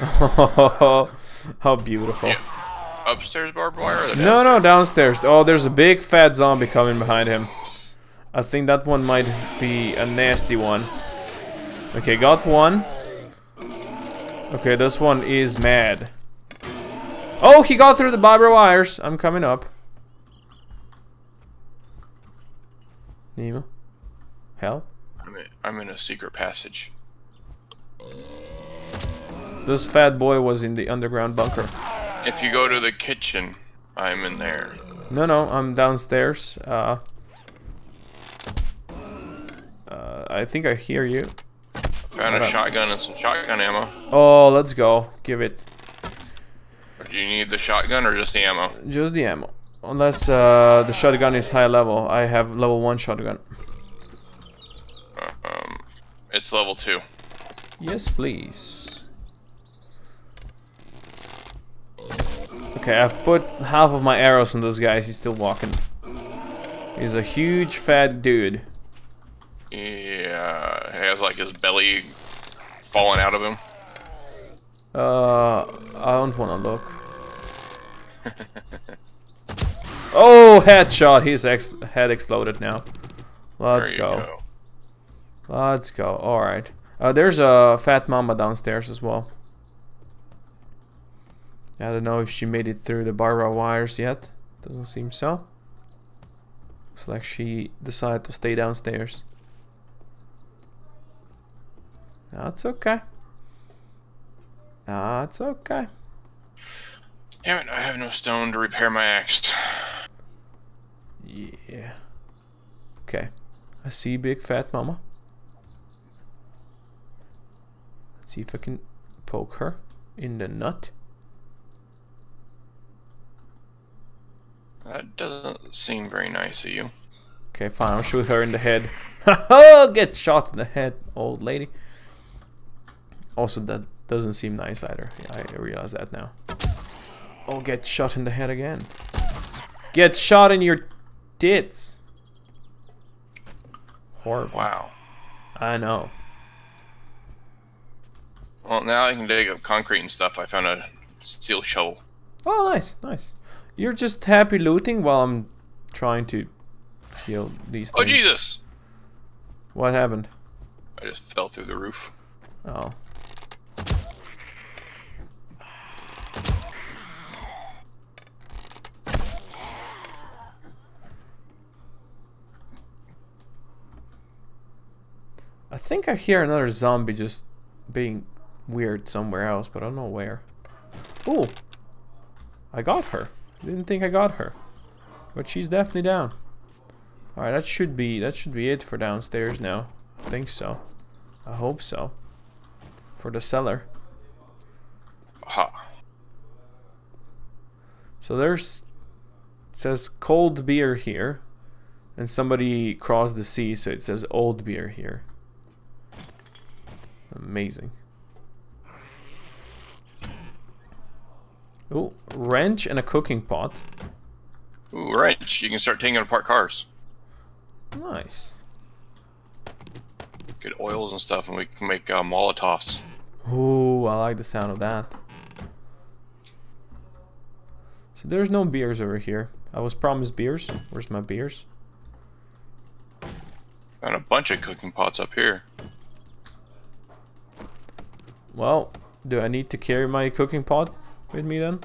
How beautiful. Yeah. Upstairs barbed wire or No, no, downstairs. Oh, there's a big fat zombie coming behind him. I think that one might be a nasty one. Okay, got one. Okay, this one is mad. Oh, he got through the barbed wires. I'm coming up. Nemo? Help? I'm in, I'm in a secret passage. This fat boy was in the underground bunker. If you go to the kitchen, I'm in there. No, no, I'm downstairs. Uh, uh, I think I hear you. Found a shotgun and some shotgun ammo. Oh, let's go. Give it. Do you need the shotgun or just the ammo? Just the ammo. Unless uh, the shotgun is high level. I have level 1 shotgun. Uh, um, it's level 2. Yes, please. Okay, I've put half of my arrows on this guy. He's still walking. He's a huge fat dude. Yeah, he has like his belly falling out of him. Uh, I don't want to look. oh, headshot! His ex head exploded now. Let's go. go. Let's go. All right. Uh, there's a fat mama downstairs as well. I don't know if she made it through the barbed wires yet. Doesn't seem so. Looks like she decided to stay downstairs. That's okay. That's okay. Damn it, I have no stone to repair my axe. Yeah. Okay. I see big fat mama. Let's see if I can poke her in the nut. That doesn't seem very nice of you. Okay, fine. I'll shoot her in the head. oh, get shot in the head, old lady. Also, that doesn't seem nice either. Yeah, I realize that now. Oh, get shot in the head again. Get shot in your tits. Horrible. Wow. I know. Well, now I can dig up concrete and stuff. I found a steel shovel. Oh, nice, nice. You're just happy looting while I'm trying to heal these Oh, things. Jesus! What happened? I just fell through the roof. Oh. I think I hear another zombie just being weird somewhere else, but I don't know where. Oh! I got her. Didn't think I got her. But she's definitely down. Alright, that should be that should be it for downstairs now. I think so. I hope so. For the cellar. Aha. So there's it says cold beer here. And somebody crossed the sea, so it says old beer here. Amazing. Oh, wrench and a cooking pot. Ooh, wrench. You can start taking apart cars. Nice. Get oils and stuff, and we can make uh, Molotovs. Ooh, I like the sound of that. So there's no beers over here. I was promised beers. Where's my beers? Found a bunch of cooking pots up here. Well, do I need to carry my cooking pot with me then?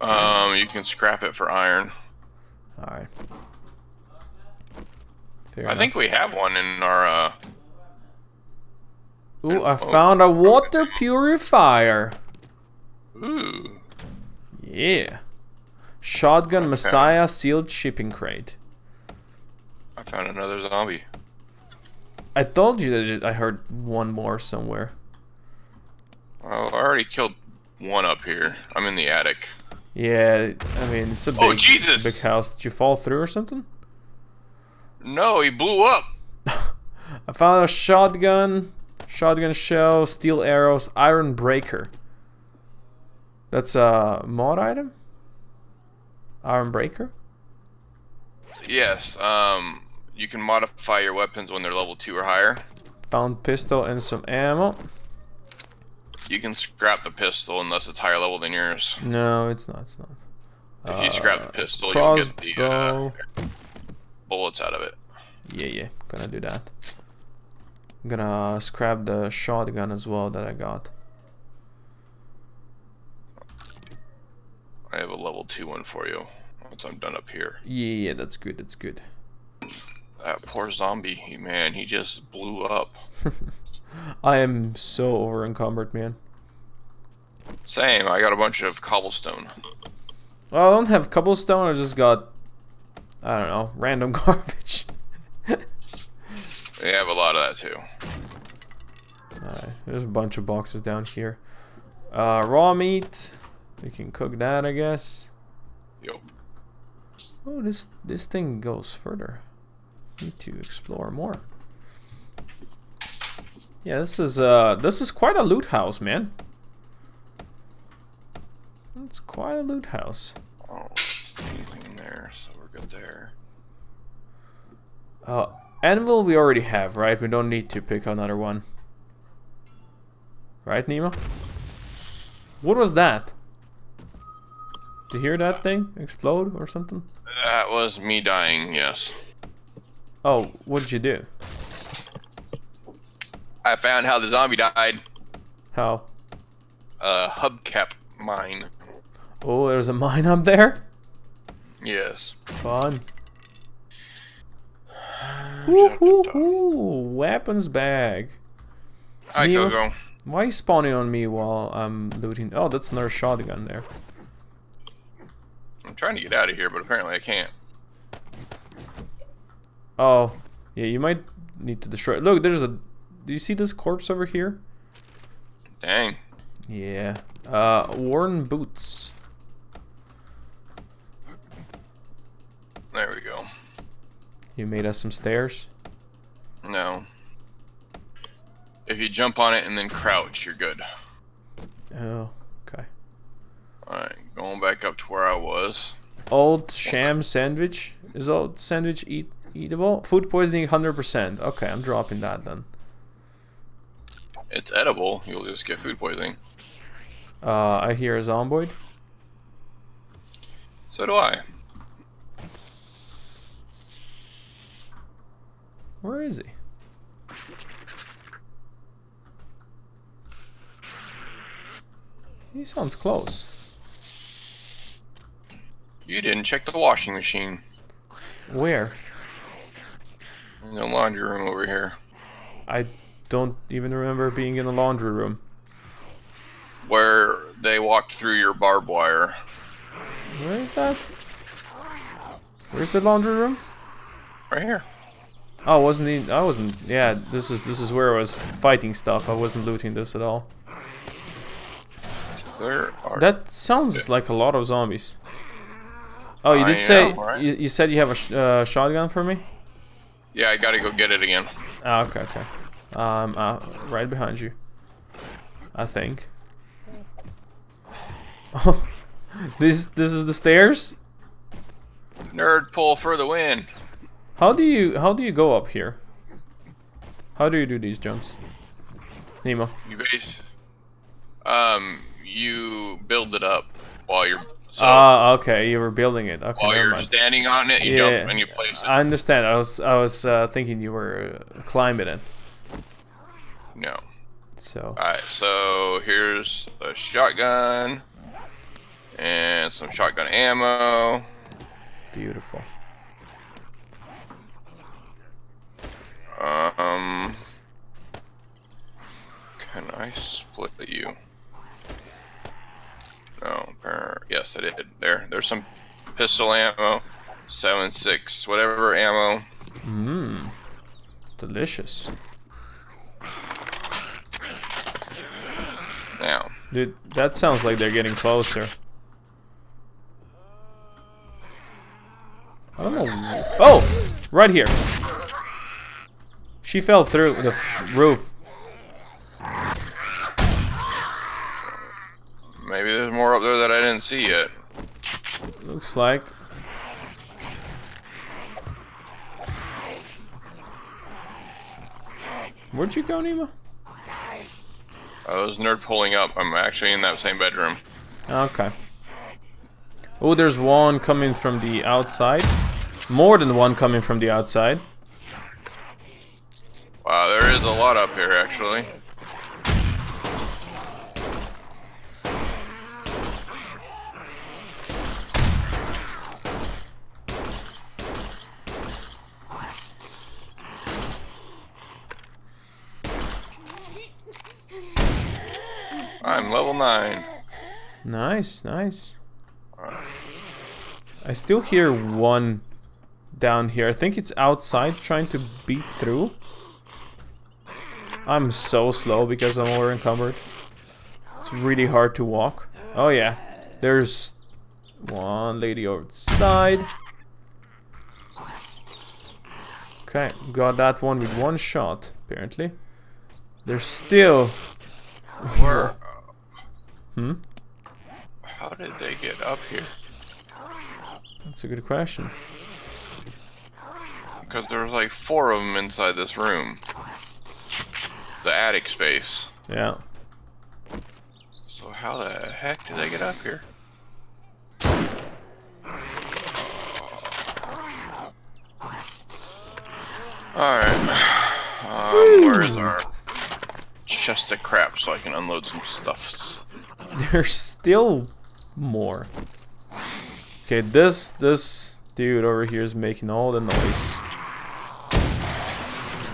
Um, you can scrap it for iron. Alright. I think we have one in our, uh... Ooh, I found a water purifier. Ooh. Yeah. Shotgun Messiah sealed shipping crate. I found another zombie. I told you that I heard one more somewhere. Well, I already killed one up here. I'm in the attic. Yeah, I mean, it's a big, Oh, Jesus! big house. Did you fall through or something? No, he blew up! I found a shotgun, shotgun shell, steel arrows, iron breaker. That's a mod item? Iron breaker? Yes, um, you can modify your weapons when they're level 2 or higher. Found pistol and some ammo. You can scrap the pistol unless it's higher level than yours. No, it's not. It's not. If you scrap the Uh, pistol, you'll get the uh, bullets out of it. Yeah, yeah, gonna do that. I'm gonna scrap the shotgun as well that I got. I have a level two one for you. Once I'm done up here. Yeah, yeah, that's good. That's good. That poor zombie, he, man, he just blew up. I am so over encumbered, man. Same. I got a bunch of cobblestone. Well, I don't have cobblestone. I just got, I don't know, random garbage. we have a lot of that too. There's a bunch of boxes down here. Uh, raw meat. We can cook that, I guess. Yup. Oh, this this thing goes further. Need to explore more. Yeah, this is uh this is quite a loot house, man. It's quite a loot house. Oh, anything in there, so we're good there. Uh, anvil we already have, right? We don't need to pick another one. Right, Nemo? What was that? Did you hear that thing explode or something? That was me dying, yes. Oh, what did you do? I found how the zombie died. How? Uh, hubcap mine. Oh, there's a mine up there? Yes. Fun. Woohoo! Weapons bag. Hi, Neo? Koko. Why are you spawning on me while I'm looting? Oh, that's another shotgun there. I'm trying to get out of here, but apparently I can't. Oh, yeah, you might need to destroy. Look, there's a. Do you see this corpse over here? Dang. Yeah. Uh, worn boots. There we go. You made us some stairs. No. If you jump on it and then crouch, you're good. Oh, okay. Alright, going back up to where I was. Old sham sandwich. Is old sandwich eat eatable? Food poisoning 100%. Okay, I'm dropping that then. It's edible, you'll just get food poisoning. Uh, I hear a zomboid. So do I. Where is he? He sounds close. You didn't check the washing machine. Where? In the laundry room over here. I don't even remember being in the laundry room. Where they walked through your barbed wire. Where is that? Where's the laundry room? Right here. Oh, wasn't he? I wasn't. Yeah, this is this is where I was fighting stuff. I wasn't looting this at all. There are That sounds like a lot of zombies. Oh, you I did say know, right? you, you said you have a sh uh, shotgun for me. Yeah, I gotta go get it again. Ah, okay, okay. Um, uh, right behind you. I think. Oh, this this is the stairs. Nerd pole for the win. How do you how do you go up here? How do you do these jumps? Nemo. You base. Um, you build it up while you're. So Ah, okay. You were building it. Okay, while you're mind. standing on it, you Yeah, jump and you place it. I understand. I was I was uh, thinking you were uh, climbing it. No. So Alright, so here's a shotgun and some shotgun ammo. beautiful. Um, can I split you? No, yes, I did. There, there's some pistol ammo, seven six, whatever ammo. Mmm. Delicious. Now, Dude, that sounds like they're getting closer. I don't know. Oh! Right here. She fell through the roof. maybe there's more up there that I didn't see yet. Looks like. Where'd you go, Nemo? I was nerd poling up. I'm actually in that same bedroom. Okay. Oh, there's one coming from the outside. More than one coming from the outside. Wow, there is a lot up here, actually. I'm level 9. Nice, nice. I still hear one down here. I think it's outside trying to beat through. I'm so slow because I'm over encumbered. It's really hard to walk. Oh yeah, there's one lady over the side. Okay, got that one with one shot, apparently. There's still... Where? Hmm? How did they get up here? That's a good question. Because there's like four of them inside this room. The attic space. Yeah. So how the heck did they get up here? Alright. Um, where is our chest of crap so I can unload some stuffs? There's still more. Okay, this this dude over here is making all the noise.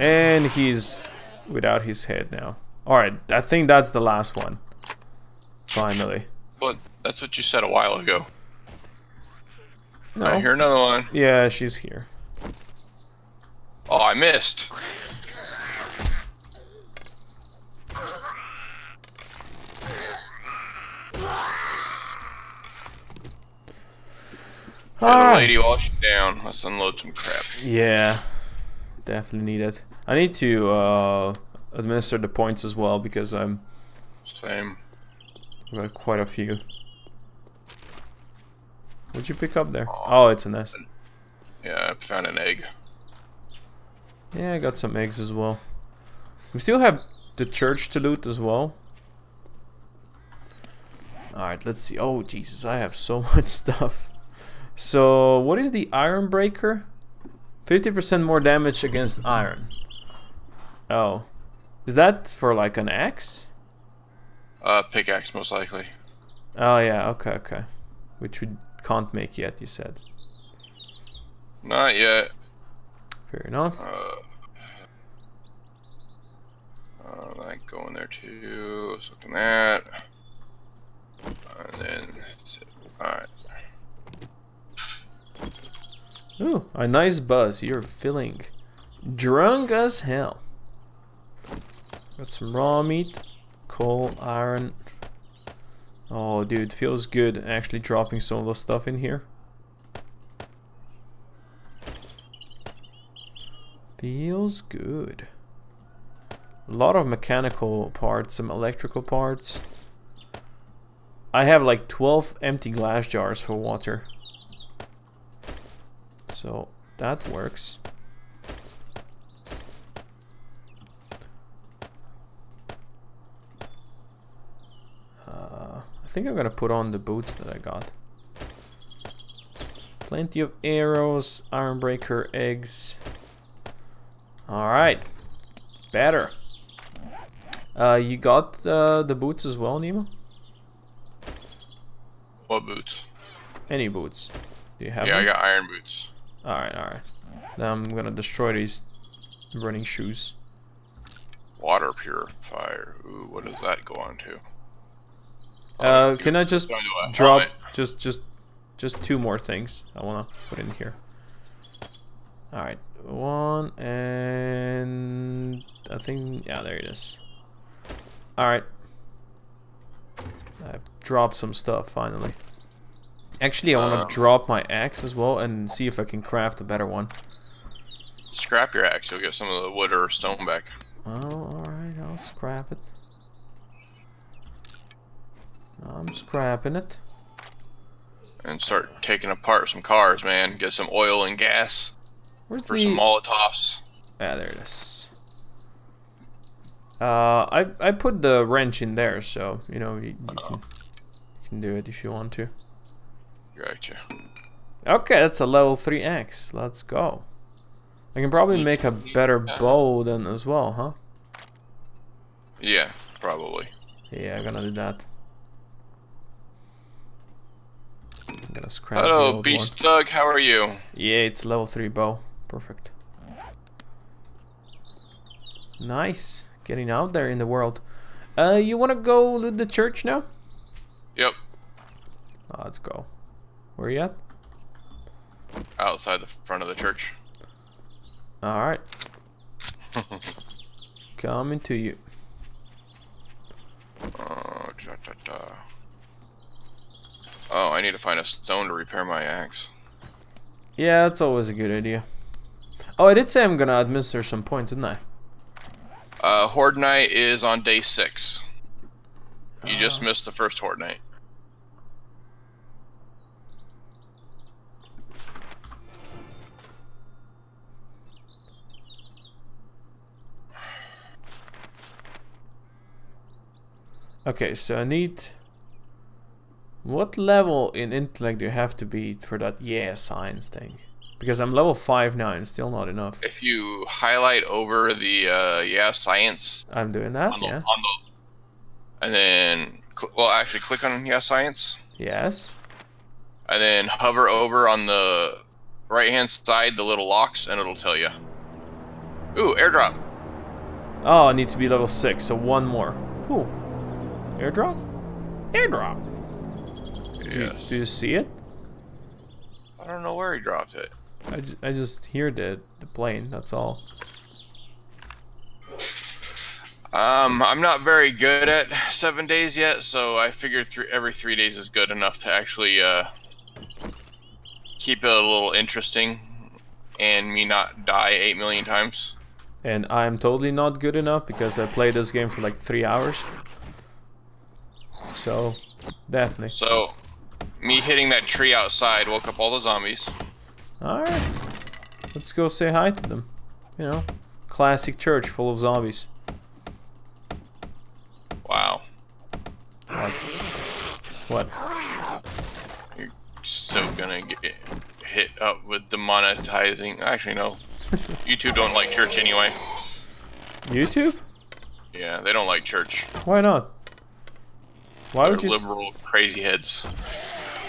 And he's without his head now. Alright, I think that's the last one. Finally. But that's what you said a while ago. No. I hear another one. Yeah, she's here. Oh, I missed. The lady washing down. Let's unload some crap. Yeah. Definitely need it. I need to uh, administer the points as well because I'm Same. I've got quite a few. What'd you pick up there? Oh, it's a nest. Yeah, I found an egg. Yeah, I got some eggs as well. We still have the church to loot as well. Alright, let's see. Oh, Jesus, I have so much stuff. So, what is the Iron Breaker? 50% more damage against iron. Oh. Is that for like an axe? Uh, pickaxe most likely. Oh, yeah, okay, okay. Which we can't make yet, you said. Not yet. Fair enough. Uh, uh, that go in there too. Let's look at that. And then, alright. Ooh, a nice buzz. You're feeling drunk as hell. Got some raw meat, coal, iron. Oh, dude, feels good actually dropping some of the stuff in here. Feels good. A lot of mechanical parts, some electrical parts. I have like 12 empty glass jars for water. So that works. Uh, I think I'm gonna put on the boots that I got. Plenty of arrows, iron breaker, eggs. Alright. Better. Uh, you got uh, the boots as well, Nemo? What boots? Any boots? Do you have Yeah, I got iron boots. Alright, alright. Now I'm gonna destroy these running shoes. Water purifier. Ooh, what does that go on to? Uh, can I just Going to a drop helmet. just just just two more things I wanna put in here. Alright, one and I think yeah there it is. Alright. I've dropped some stuff finally. Actually I wanna Uh. drop my axe as well and see if I can craft a better one. Scrap your axe, you'll get some of the wood or stone back. Oh, alright, I'll scrap it. I'm scrapping it. And start taking apart some cars, man. Get some oil and gas Where's for the... some Molotovs. Ah, there it is. Uh, I I put the wrench in there, so you know you, you can you can do it if you want to. Gotcha. Okay, that's a level three axe. Let's go. I can probably make a better bow then as well, huh? Yeah, probably. Yeah, I'm gonna do that. I'm gonna scrap the Hello, Beast one. Thug. How are you? Yeah, it's level three bow. Perfect. Nice. Getting out there in the world. Uh, you wanna go loot the church now? Yep. Oh, let's go. Where are you at? Outside the front of the church. Alright. Coming to you. Oh, da, da, da. oh, I need to find a stone to repair my axe. Yeah, that's always a good idea. Oh, I did say I'm gonna administer some points, didn't I? Uh, Horde Night is on day six. You just Ah. missed the first Horde Night. Okay, so I need... What level in intellect do you have to be for that yeah science thing? Because I'm level 5 now and still not enough. If you highlight over the uh, yeah science I'm doing that, on the, yeah. on the and then well actually click on yeah science Yes. and then hover over on the right hand side the little locks and it'll tell you. Ooh, airdrop. Oh, I need to be level 6, so one more. Ooh. Airdrop? Airdrop. Do, you- Yes. do you see it? I don't know where he dropped it. I, ju- I just hear the, the plane, that's all. Um, I'm not very good at seven days yet, so I figured three, every three days is good enough to actually uh, keep it a little interesting and me not die eight million times. And I'm totally not good enough because I played this game for like three hours. So, definitely. So, me hitting that tree outside woke up all the zombies. Alright. Let's go say hi to them. You know, classic church full of zombies. Wow, What? What? you're so gonna get hit up with demonetizing. Actually, no. YouTube don't like church anyway. YouTube? Yeah, they don't like church. Why not? Why would you... liberal crazy heads.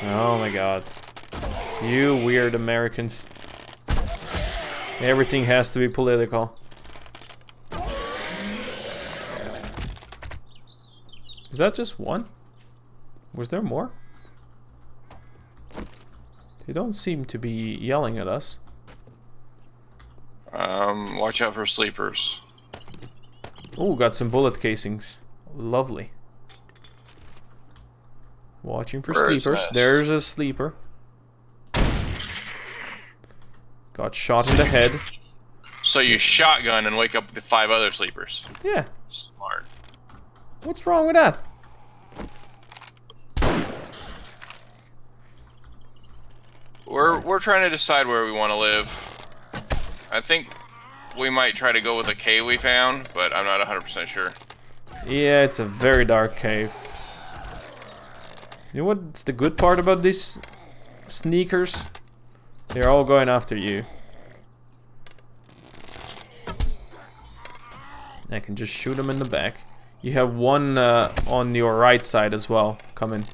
Oh my god. You weird Americans. Everything has to be political. Is that just one? Was there more? They don't seem to be yelling at us. Um, watch out for sleepers. Oh, got some bullet casings. Lovely. Watching for Where sleepers. There's a sleeper. Got shot in the head. So you shotgun and wake up the five other sleepers. Yeah. Smart. What's wrong with that? We're we're trying to decide where we want to live. I think we might try to go with a cave we found, but I'm not 100% sure. Yeah, it's a very dark cave. You know what's the good part about these sneakers? They're all going after you. I can just shoot them in the back. You have one uh, on your right side as well, coming.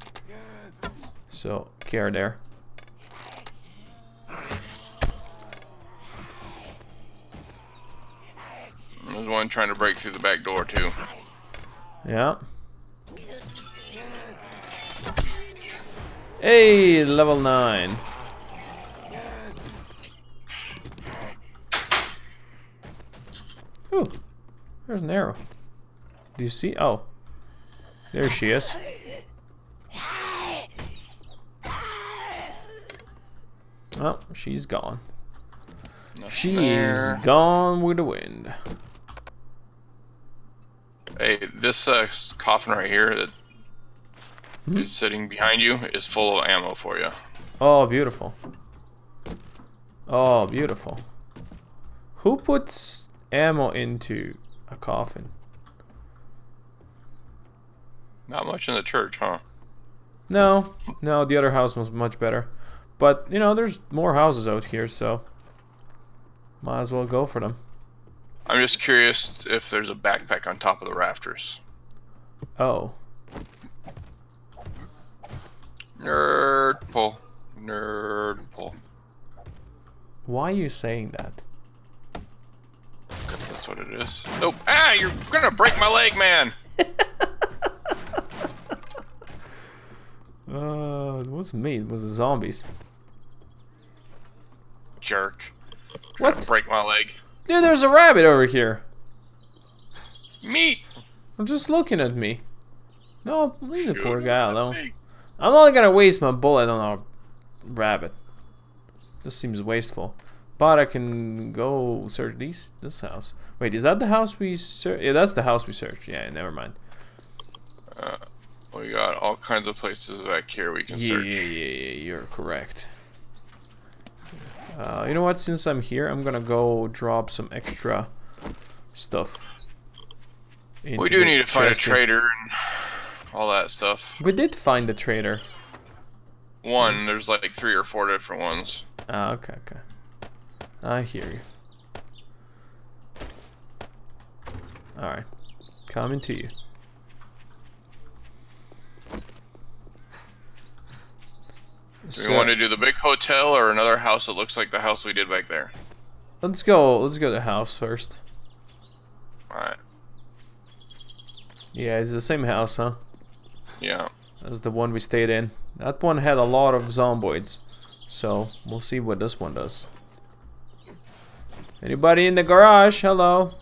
So, care there. There's one trying to break through the back door too. Yeah. Hey, level 9. Ooh, there's an arrow. Do you see? Oh, there she is. Oh, she's gone. Nothing She's gone with the wind. Hey, this uh, coffin right here that is Hmm? sitting behind you is full of ammo for you. Oh, beautiful. Oh, beautiful. Who puts ammo into a coffin? Not much in the church, huh? No, no, the other house was much better. But, you know, there's more houses out here, so... Might as well go for them. I'm just curious if there's a backpack on top of the rafters. Oh. Nerd pole. Nerd pole. Why are you saying that? That's what it is. Oh, ah, you're gonna break my leg, man! Uh, it wasn't me, it was the zombies. Jerk. What? Gonna break my leg. Dude, there's a rabbit over here. Meat! I'm just looking at me. No, leave the poor guy alone. I'm not gonna waste my bullet on a rabbit. This seems wasteful. But I can go search these this house. Wait, is that the house we searched? Yeah, that's the house we searched. Yeah, never mind. Uh, we got all kinds of places back here we can Yeah, search. yeah, yeah, yeah, you're correct. Uh, you know what? Since I'm here, I'm gonna go drop some extra stuff. We do need to find a trader and all that stuff. We did find the trader. One, there's like three or four different ones. Ah, okay, okay. I hear you. Alright. Coming to you. Do we want to do the big hotel or another house that looks like the house we did back there? let's go. Let's go to the house first. Alright. Yeah, it's the same house, huh? Yeah. As the one we stayed in. That one had a lot of zomboids. So, we'll see what this one does. Anybody in the garage? Hello.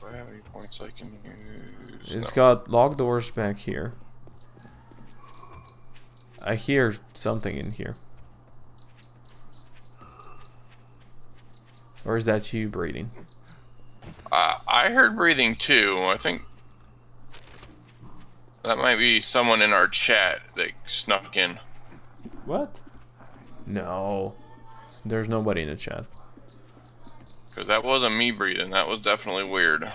Do I have any points I can use? It's No. got locked doors back here. I hear something in here. Or is that you breathing? Uh, I heard breathing too. I think that might be someone in our chat that snuck in. What? No. There's nobody in the chat. Because that wasn't me breathing. That was definitely weird.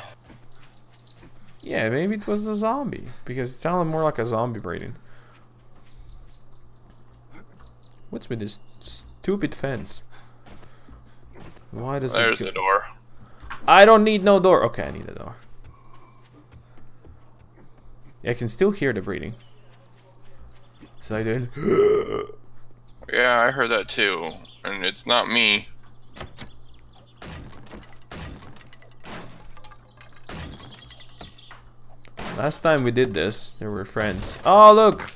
Yeah, maybe it was the zombie. Because it sounded more like a zombie breathing. What's with this stupid fence? Why does There's it the door. I don't need no door. Okay, I need a door. I can still hear the breathing. So I did. Yeah, I heard that too. And it's not me. Last time we did this, there were friends. Oh, look!